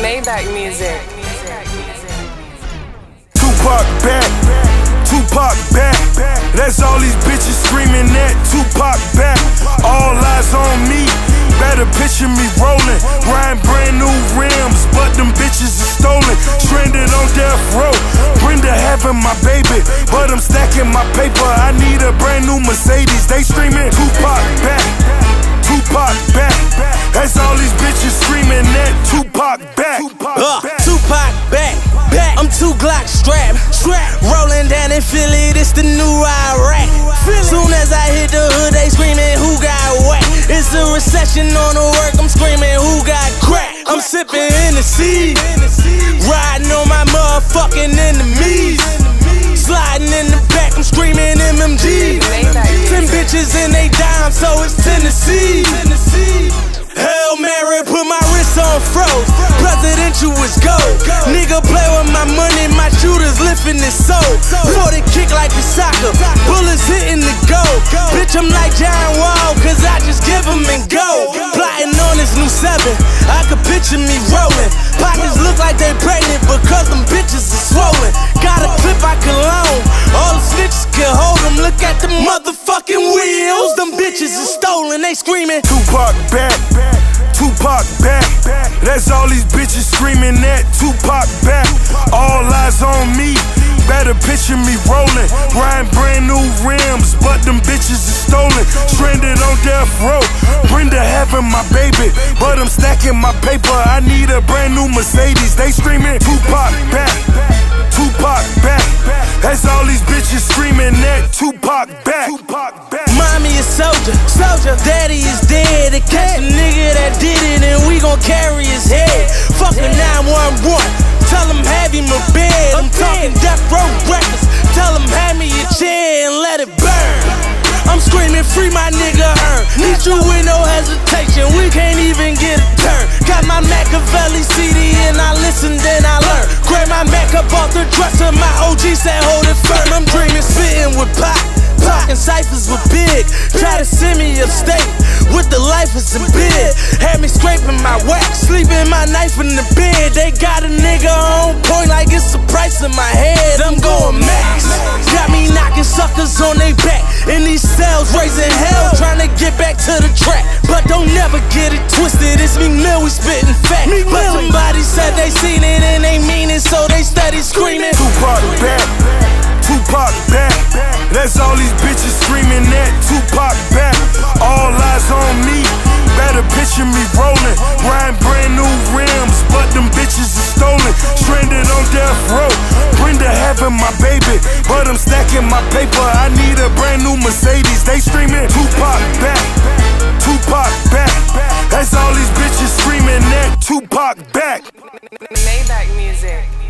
Maybach music. Tupac back, Tupac back. That's all these bitches screaming at Tupac back. All eyes on me. Better picture me rolling, riding brand new rims, but them bitches are stolen. Stranded on death row. Brenda having my baby, but I'm stacking my paper. I need a brand new Mercedes. They screaming Tupac back, Tupac back. That's all these bitches screaming at Tupac back. Uh, Tupac back, back. I'm two Glock strap, strap. Rolling down in Philly, this the new Iraq. Soon as I hit the hood, they screaming, who got whack? It's a recession on the work, I'm screaming, who got crack? I'm sipping Hennessy, riding on my motherfucking enemies. Lifting his soul. 40 kick like a soccer, bullets hitting the goal. Bitch, I'm like John Wall, cause I just give them and go. Plotting on this new seven, I could picture me rolling. Pockets look like they pregnant because them bitches are swollen. Got a clip I can loan, all the snitches can hold them. Look at the motherfucking wheels, them bitches are stolen. They screaming. Tupac back, Tupac back. That's all these bitches screaming at Tupac back. All eyes on me. Better picture me rolling, riding brand new rims, but them bitches is stolen. Stranded on death row. Brenda having my baby, but I'm stacking my paper. I need a brand new Mercedes. They screaming Tupac back, Tupac back. That's all these bitches screaming at Tupac back. Tupac back. Mommy is soldier, soldier. Daddy is dead. To catch the nigga that did it, and we gon' carry his head. Fuck a 911. Tell him have him a bed. I'm talking death row records. Tell hand me a chair and let it burn. I'm screaming free my nigga earn. Need you with no hesitation. We can't even get a turn. Got my Machiavelli CD and I listen, then I learn. Grab my Mac up off the dresser. My OG said hold it firm. I'm dreaming, spitting with Pac. Talking ciphers with big. Try to send me upstate with the lifers and bid. Had me scraping my wax, sleeping my knife in the bed. They got a nigga on point like it's a in my head. I'm going max. Got me knocking suckers on they back. In these cells, raising hell, trying to get back to the track. But don't never get it twisted. It's me Mill, we spitting fat. But somebody said they seen it and they mean it, so they steady screaming. Tupac back, Tupac back. That's all these bitches screaming at Tupac back. All eyes on me. Better picture me stranded on death row. Bring to heaven, my baby, but I'm stacking my paper. I need a brand new Mercedes. They streaming Tupac back, Tupac back. That's all these bitches screaming that Tupac back. Maybach music.